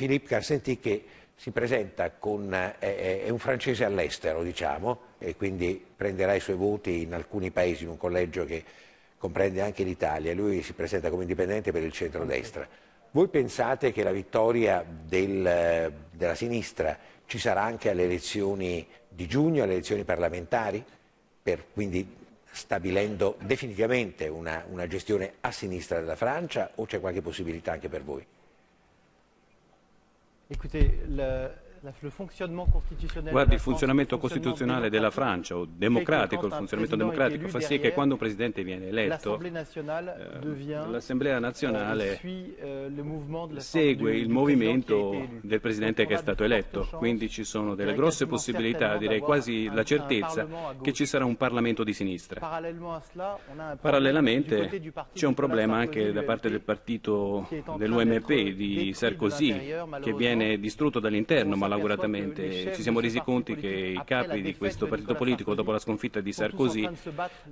Philippe Carsenti che si presenta con, eh, è un francese all'estero, diciamo, e quindi prenderà i suoi voti in alcuni paesi, in un collegio che comprende anche l'Italia. Lui si presenta come indipendente per il centrodestra. Voi pensate che la vittoria del, della sinistra ci sarà anche alle elezioni di giugno, alle elezioni parlamentari, per, quindi stabilendo definitivamente una, una gestione a sinistra della Francia o c'è qualche possibilità anche per voi? Écoutez, le, Guardi, il funzionamento costituzionale della Francia, o democratico, il funzionamento democratico, fa sì che quando un presidente viene eletto, eh, l'Assemblea nazionale euh, segue il movimento del presidente che è stato eletto. Quindi ci sono delle grosse possibilità, direi quasi la certezza, che ci sarà un Parlamento di sinistra. Parallelamente c'è un problema anche da parte del partito dell'UMP di Sarkozy, che viene distrutto dall'interno, ma malauguratamente ci siamo resi conto che i capi di questo partito politico, dopo la sconfitta di Sarkozy,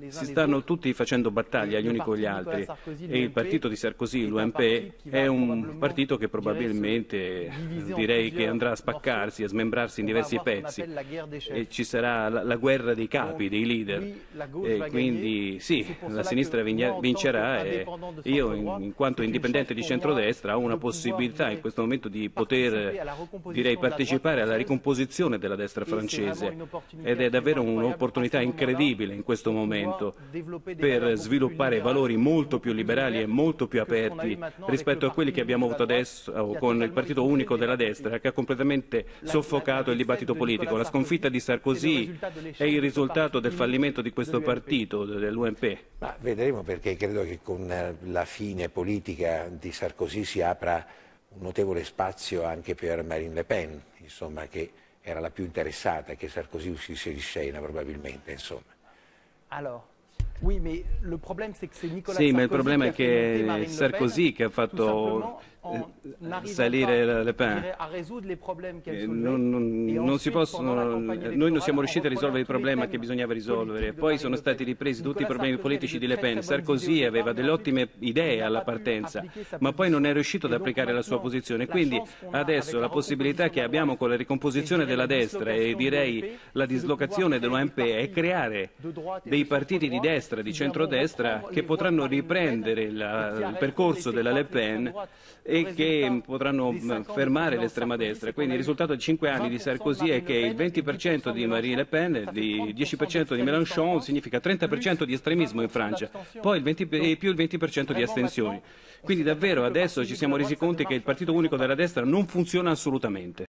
si stanno tutti facendo battaglia gli uni con gli altri. E il partito di Sarkozy, l'UMP, è un partito che probabilmente direi che andrà a spaccarsi, a smembrarsi in diversi pezzi. e ci sarà la, la guerra dei capi, dei leader. e quindi sì, la sinistra vincerà e io in, in quanto indipendente di centrodestra ho una possibilità in questo momento di poter direi partecipare partecipare alla ricomposizione della destra francese ed è davvero un'opportunità incredibile in questo momento per sviluppare valori molto più liberali e molto più aperti rispetto a quelli che abbiamo avuto adesso con il partito unico della destra che ha completamente soffocato il dibattito politico. La sconfitta di Sarkozy è il risultato del fallimento di questo partito, dell'UMP. Ma vedremo perché credo che con la fine politica di Sarkozy si apra un notevole spazio anche per Marine Le Pen, insomma, che era la più interessata che Sarkozy uscisse di scena probabilmente. Insomma. Alors. Sì, ma il problema è che è Sarkozy che ha fatto salire Le Pen. Eh, non, non, non possono, noi non siamo riusciti a risolvere il problema che bisognava risolvere, poi sono stati ripresi tutti i problemi politici di Le Pen. Sarkozy aveva delle ottime idee alla partenza, ma poi non è riuscito ad applicare la sua posizione. Quindi adesso la possibilità che abbiamo con la ricomposizione della destra e direi la dislocazione dell'OMP è creare dei partiti di destra, di centrodestra, che potranno riprendere la, il percorso della Le Pen e che potranno fermare l'estrema destra. Quindi il risultato di cinque anni di Sarkozy è che il 20% di Marine Le Pen, il 10% di Mélenchon significa 30% di estremismo in Francia, poi il 20, più il 20% di astensioni. Quindi davvero adesso ci siamo resi conto che il partito unico della destra non funziona assolutamente.